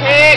เพลง